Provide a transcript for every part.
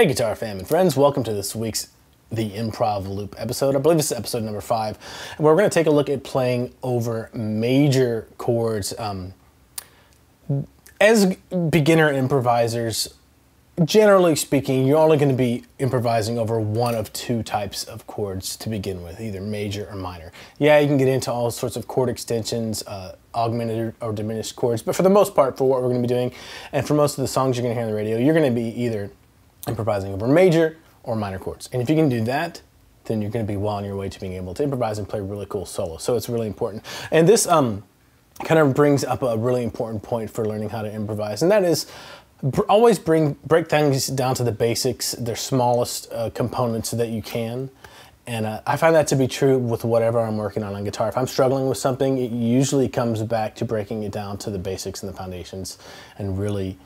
Hey, guitar fam and friends, welcome to this week's The Improv Loop episode. I believe this is episode number five, where we're going to take a look at playing over major chords. Um, as beginner improvisers, generally speaking, you're only going to be improvising over one of two types of chords to begin with, either major or minor. Yeah, you can get into all sorts of chord extensions, uh, augmented or diminished chords, but for the most part, for what we're going to be doing, and for most of the songs you're going to hear on the radio, you're going to be either improvising over major or minor chords. And if you can do that, then you're going to be well on your way to being able to improvise and play really cool solo. So it's really important. And this um, kind of brings up a really important point for learning how to improvise, and that is always bring break things down to the basics, their smallest uh, components that you can. And uh, I find that to be true with whatever I'm working on on guitar. If I'm struggling with something, it usually comes back to breaking it down to the basics and the foundations and really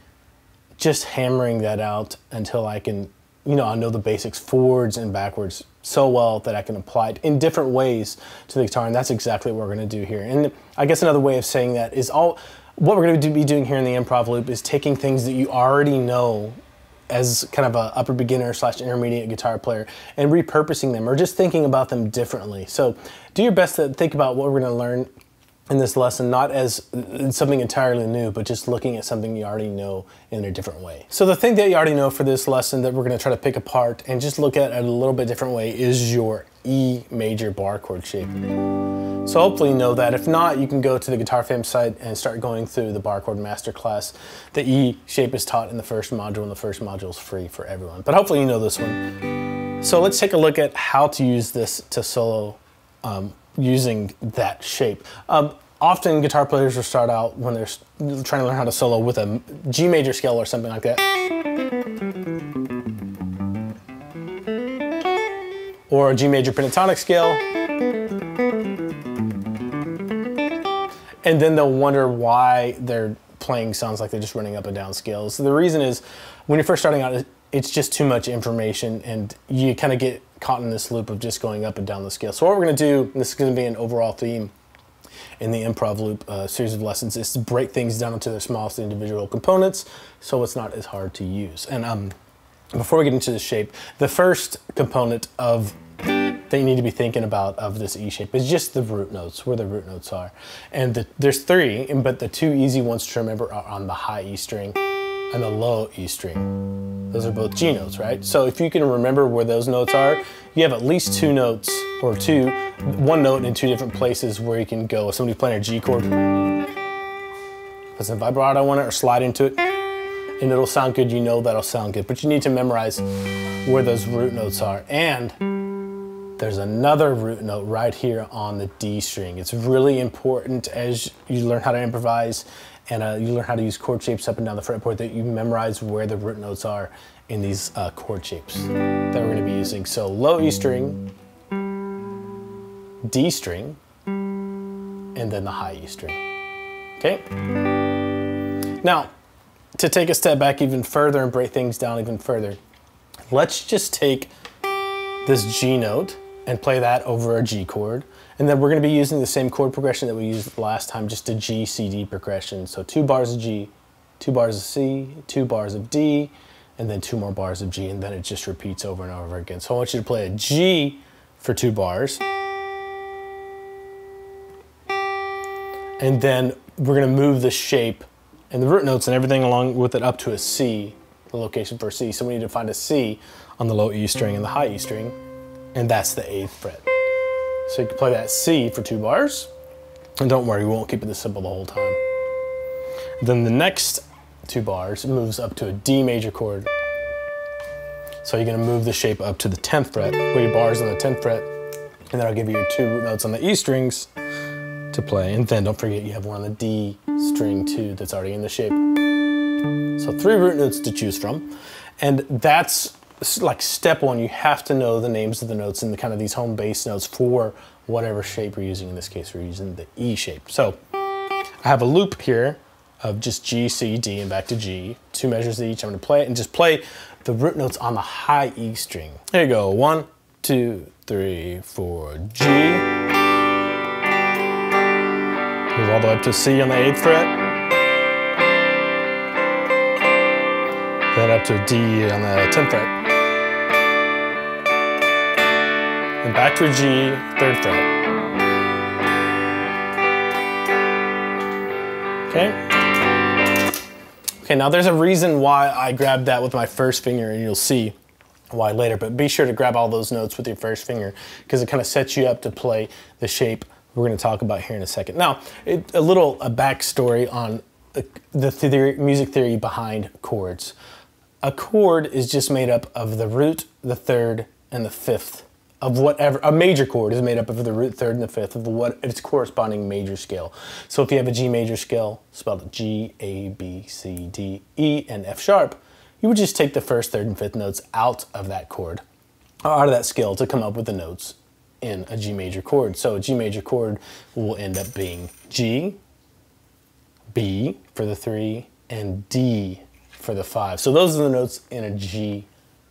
just hammering that out until I can, you know, I know the basics forwards and backwards so well that I can apply it in different ways to the guitar. And that's exactly what we're going to do here. And I guess another way of saying that is all what we're going to be doing here in the improv loop is taking things that you already know as kind of a upper beginner slash intermediate guitar player and repurposing them or just thinking about them differently. So do your best to think about what we're going to learn in this lesson not as something entirely new, but just looking at something you already know in a different way. So the thing that you already know for this lesson that we're gonna try to pick apart and just look at it a little bit different way is your E major bar chord shape. So hopefully you know that. If not, you can go to the Guitar Fam site and start going through the bar chord masterclass. The E shape is taught in the first module and the first module is free for everyone. But hopefully you know this one. So let's take a look at how to use this to solo um, using that shape. Um, often guitar players will start out when they're trying to learn how to solo with a G major scale or something like that. Or a G major pentatonic scale. And then they'll wonder why they're playing sounds like they're just running up and down scales. So the reason is when you're first starting out, it's just too much information and you kind of get caught in this loop of just going up and down the scale. So what we're going to do, this is going to be an overall theme in the improv loop uh, series of lessons, is to break things down into the smallest individual components so it's not as hard to use. And um, before we get into the shape, the first component of that you need to be thinking about of this E shape is just the root notes, where the root notes are. And the, there's three, but the two easy ones to remember are on the high E string and the low E string. Those are both G notes, right? So if you can remember where those notes are, you have at least two notes or two, one note in two different places where you can go. If somebody's playing a G chord, put some vibrato on it or slide into it, and it'll sound good, you know that'll sound good. But you need to memorize where those root notes are. And there's another root note right here on the D string. It's really important as you learn how to improvise and uh, you learn how to use chord shapes up and down the fretboard that you memorize where the root notes are in these uh, chord shapes that we're going to be using. So low E string, D string, and then the high E string. Okay? Now, to take a step back even further and break things down even further, let's just take this G note and play that over a G chord. And then we're gonna be using the same chord progression that we used last time, just a G, C, D progression. So two bars of G, two bars of C, two bars of D, and then two more bars of G, and then it just repeats over and over again. So I want you to play a G for two bars. And then we're gonna move the shape and the root notes and everything along with it up to a C, the location for a C. So we need to find a C on the low E string and the high E string, and that's the eighth fret. So you can play that C for two bars. And don't worry, we won't keep it this simple the whole time. Then the next two bars moves up to a D major chord. So you're gonna move the shape up to the 10th fret, where your bar's on the 10th fret, and that'll give you your two root notes on the E strings to play. And then don't forget you have one on the D string too that's already in the shape. So three root notes to choose from. And that's like step one, you have to know the names of the notes and the kind of these home base notes for whatever shape you're using. In this case, we're using the E shape. So I have a loop here of just G, C, D, and back to G. Two measures each. I'm gonna play it and just play the root notes on the high E string. There you go. One, two, three, four, G. Move all the way up to C on the eighth fret. Then up to a D on the 10th fret. And back to a G, 3rd fret. Okay. Okay, now there's a reason why I grabbed that with my first finger, and you'll see why later, but be sure to grab all those notes with your first finger because it kind of sets you up to play the shape we're going to talk about here in a second. Now, it, a little a backstory on the theory, music theory behind chords. A chord is just made up of the root, the third, and the fifth of whatever. A major chord is made up of the root, third, and the fifth of what its corresponding major scale. So if you have a G major scale, spelled G, A, B, C, D, E, and F sharp, you would just take the first, third, and fifth notes out of that chord, out of that scale to come up with the notes in a G major chord. So a G major chord will end up being G, B for the three, and D for the five. So those are the notes in a G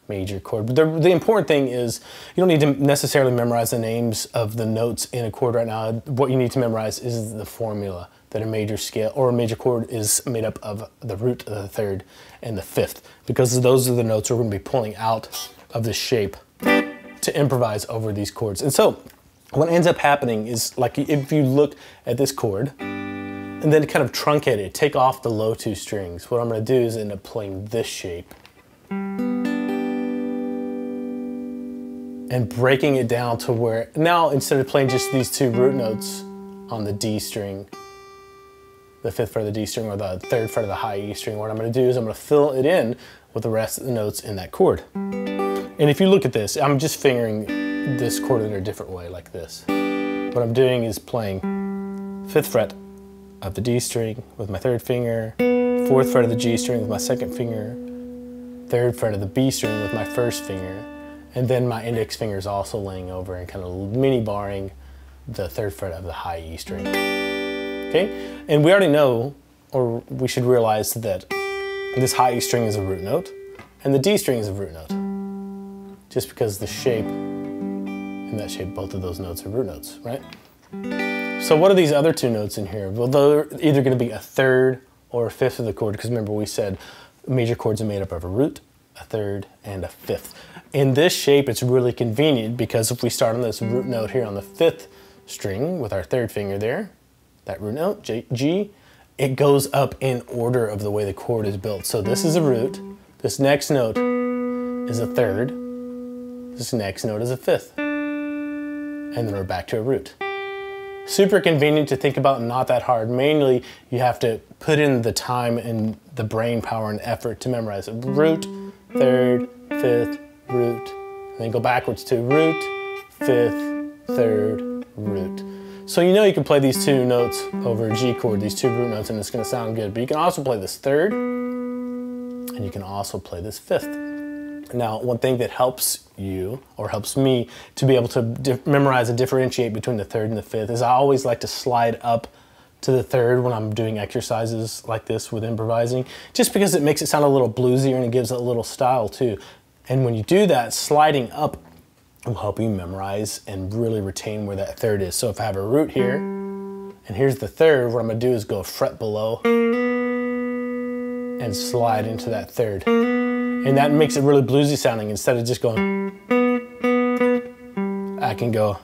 major chord. But the, the important thing is you don't need to necessarily memorize the names of the notes in a chord right now. What you need to memorize is the formula that a major scale or a major chord is made up of the root, the third, and the fifth, because those are the notes we're going to be pulling out of the shape to improvise over these chords. And so what ends up happening is like if you look at this chord and then kind of truncate it, take off the low two strings, what I'm going to do is end up playing this shape and breaking it down to where now instead of playing just these two root notes on the D string, the fifth fret of the D string or the third fret of the high E string, what I'm to do is I'm to fill it in with the rest of the notes in that chord. And if you look at this, I'm just fingering this chord in a different way like this. What I'm doing is playing fifth fret of the D string with my third finger, fourth fret of the G string with my second finger, third fret of the B string with my first finger, and then my index finger is also laying over and kind of mini barring the third fret of the high E string. Okay, and we already know, or we should realize that this high E string is a root note, and the D string is a root note. Just because the shape and that shape, both of those notes are root notes, right? So what are these other two notes in here? Well, they're either going to be a third or a fifth of the chord, because remember we said major chords are made up of a root, a third, and a fifth. In this shape, it's really convenient because if we start on this root note here on the fifth string with our third finger there, that root note, G, G, it goes up in order of the way the chord is built. So this is a root, this next note is a third, this next note is a fifth, and then we're back to a root. Super convenient to think about, not that hard. Mainly, you have to put in the time and the brain power and effort to memorize it. Root, third, fifth, root, and then go backwards to root, fifth, third, root. So you know you can play these two notes over a G chord, these two root notes, and it's gonna sound good. But you can also play this third, and you can also play this fifth. Now, one thing that helps you, or helps me, to be able to memorize and differentiate between the third and the fifth is I always like to slide up to the third when I'm doing exercises like this with improvising, just because it makes it sound a little bluesier and it gives it a little style too. And when you do that, sliding up will help you memorize and really retain where that third is. So if I have a root here, and here's the third, what I'm gonna do is go fret below and slide into that third. And that makes it really bluesy sounding instead of just going, I can go.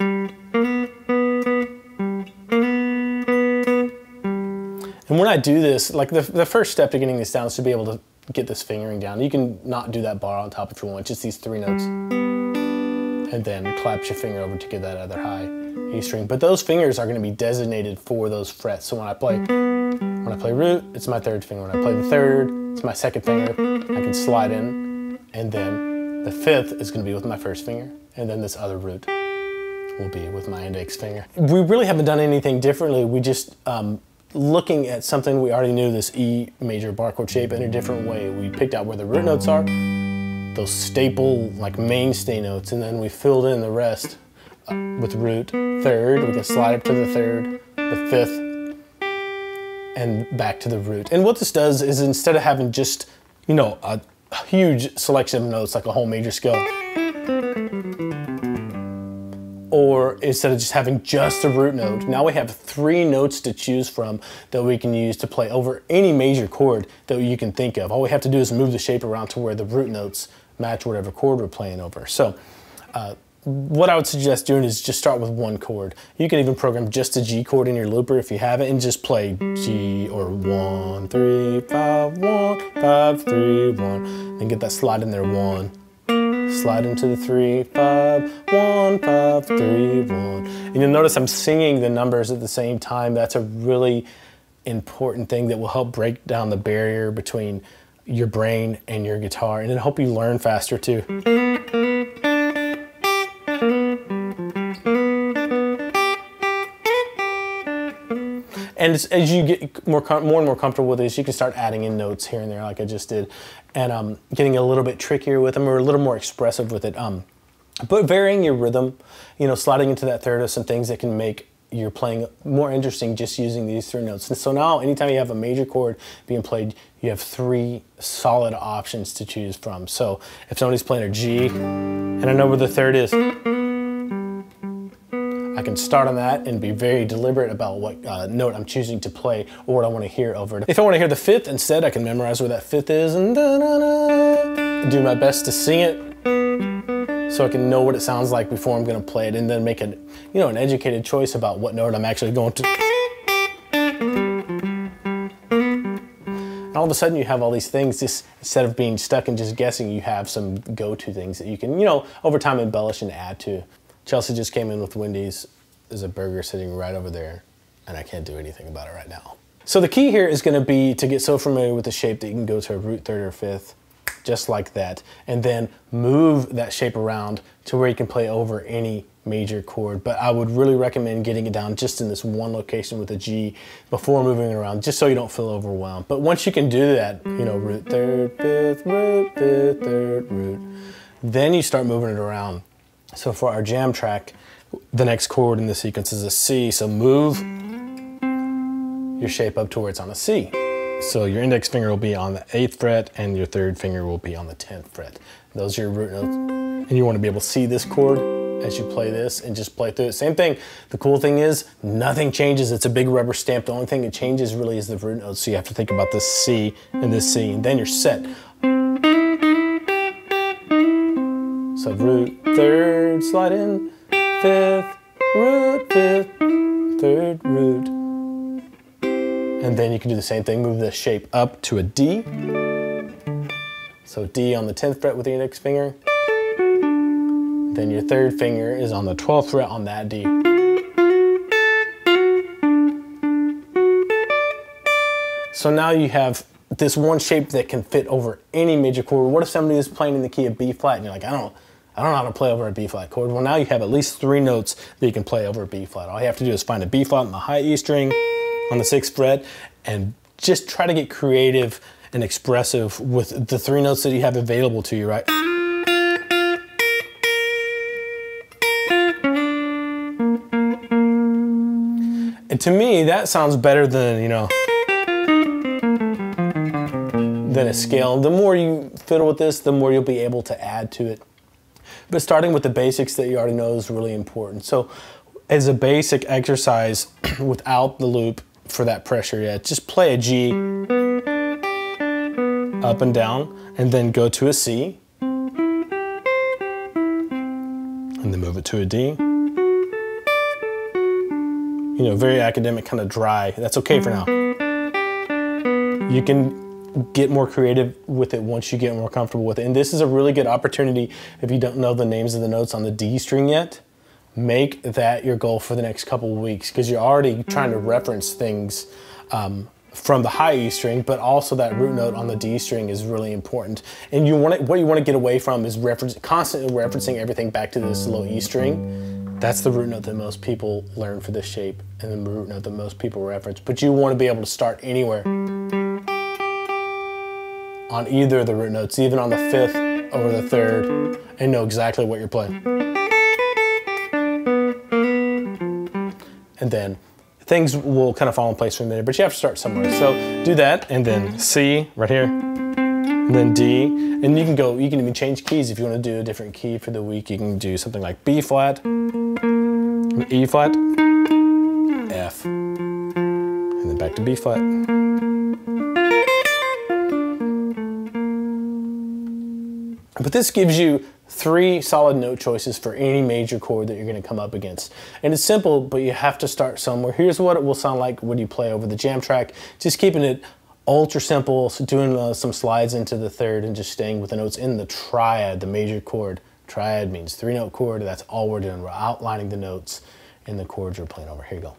And when I do this, like the, the first step to getting this down is to be able to get this fingering down. You can not do that bar on top if you want, just these three notes. And then clap your finger over to get that other high E string. But those fingers are gonna be designated for those frets. So when I play, when I play root, it's my third finger. When I play the third, it's my second finger. Can slide in. And then the fifth is gonna be with my first finger. And then this other root will be with my index finger. We really haven't done anything differently. We just um, looking at something we already knew, this E major bar chord shape, in a different way. We picked out where the root notes are, those staple, like mainstay notes, and then we filled in the rest uh, with root, third, we can slide up to the third, the fifth, and back to the root. And what this does is instead of having just, you know, a huge selection of notes, like a whole major scale, or instead of just having just a root note, now we have three notes to choose from that we can use to play over any major chord that you can think of. All we have to do is move the shape around to where the root notes match whatever chord we're playing over. So uh, what I would suggest doing is just start with one chord. You can even program just a G chord in your looper if you have it and just play G or one, three, five, one, five, three, one, and get that slide in there, one, slide into the three, five, one, five, three, one. And you'll notice I'm singing the numbers at the same time. That's a really important thing that will help break down the barrier between your brain and your guitar and it'll help you learn faster too. And as, you get more more and more comfortable with this, you can start adding in notes here and there, like I just did, and um, getting a little bit trickier with them or a little more expressive with it. Um, but varying your rhythm, you know, sliding into that third of some things that can make your playing more interesting just using these three notes. And so now, anytime you have a major chord being played, you have three solid options to choose from. So if somebody's playing a G, and I know where the third is. I can start on that and be very deliberate about what uh, note I'm choosing to play or what I want to hear over it. If I want to hear the fifth instead, I can memorize where that fifth is and do my best to sing it so I can know what it sounds like before I'm going to play it and then make a, you know, an educated choice about what note I'm actually going to. All of a sudden you have all these things just instead of being stuck and just guessing you have some go-to things that you can you know over time embellish and add to Chelsea just came in with Wendy's. There's a burger sitting right over there, and I can't do anything about it right now. So the key here is gonna be to get so familiar with the shape that you can go to a root third or fifth, just like that, and then move that shape around to where you can play over any major chord. But I would really recommend getting it down just in this one location with a G before moving it around, just so you don't feel overwhelmed. But once you can do that, you know, root, third, fifth, root, fifth, third, root, then you start moving it around so for our jam track, the next chord in the sequence is a C. So move your shape up to where it's on a C. So your index finger will be on the eighth fret and your third finger will be on the 10th fret. Those are your root notes. And you want to be able to see this chord as you play this and just play through it. Same thing. The cool thing is nothing changes. It's a big rubber stamp. The only thing that changes really is the root notes. So you have to think about this C and this C and then you're set. So root, third, slide in, fifth, root, fifth, third, root. And then you can do the same thing, move the shape up to a D. So D on the 10th fret with the index finger. Then your third finger is on the 12th fret on that D. So now you have this one shape that can fit over any major chord. What if somebody is playing in the key of B flat and you're like, I don't, I don't know how to play over a B flat chord. Well, now you have at least three notes that you can play over a B flat. All you have to do is find a B flat on the high E string on the sixth fret and just try to get creative and expressive with the three notes that you have available to you, right? And to me, that sounds better than, you know, than a scale. The more you fiddle with this, the more you'll be able to add to it. But starting with the basics that you already know is really important. So as a basic exercise without the loop for that pressure yet, just play a G up and down and then go to a C and then move it to a D. You know, very academic, kind of dry. That's okay for now. You can get more creative with it once you get more comfortable with it. And this is a really good opportunity if you don't know the names of the notes on the D string yet. Make that your goal for the next couple of weeks because you're already trying to reference things um, from the high E string, but also that root note on the D string is really important. And you want what you want to get away from is reference, constantly referencing everything back to this low E string. That's the root note that most people learn for this shape and the root note that most people reference. But you want to be able to start anywhere on either of the root notes, even on the fifth or the third, and know exactly what you're playing. And then things will kind of fall in place a minute, but you have to start somewhere. So do that, and then C right here, and then D, and you can go, you can even change keys if you want to do a different key for the week. You can do something like B flat, E flat, F, and then back to B flat. But this gives you three solid note choices for any major chord that you're going to come up against. And it's simple, but you have to start somewhere. Here's what it will sound like when you play over the jam track. Just keeping it ultra simple, so doing uh, some slides into the third and just staying with the notes in the triad, the major chord. Triad means three note chord. That's all we're doing. We're outlining the notes in the chords we're playing over. Here you go.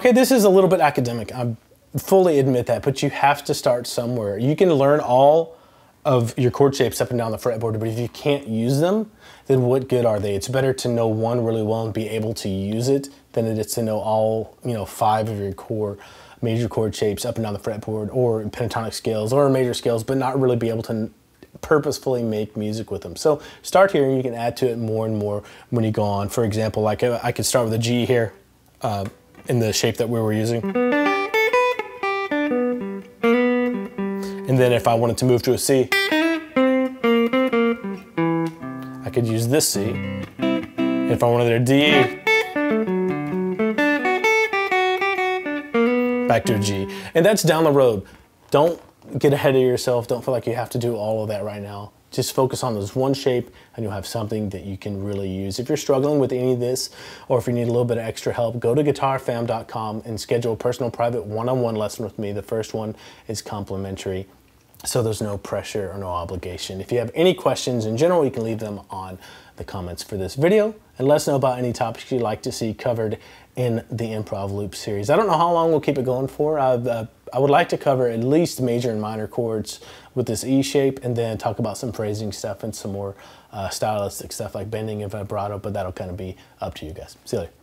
Okay, this is a little bit academic. I fully admit that, but you have to start somewhere. You can learn all of your chord shapes up and down the fretboard, but if you can't use them, then what good are they? It's better to know one really well and be able to use it than it is to know all, you know, five of your core major chord shapes up and down the fretboard or pentatonic scales or major scales, but not really be able to purposefully make music with them. So start here and you can add to it more and more when you go on. For example, like I could start with a G here. Uh, in the shape that we were using. And then if I wanted to move to a C, I could use this C. If I wanted a D, back to a G. And that's down the road. Don't get ahead of yourself. Don't feel like you have to do all of that right now. Just focus on this one shape and you'll have something that you can really use. If you're struggling with any of this or if you need a little bit of extra help, go to guitarfam.com and schedule a personal private one-on-one -on -one lesson with me. The first one is complimentary. So there's no pressure or no obligation. If you have any questions in general, you can leave them on the comments for this video and let us know about any topics you'd like to see covered in the Improv Loop series. I don't know how long we'll keep it going for. Uh, I would like to cover at least major and minor chords with this E shape and then talk about some phrasing stuff and some more uh, stylistic stuff like bending and vibrato, but that'll kind of be up to you guys. See you later.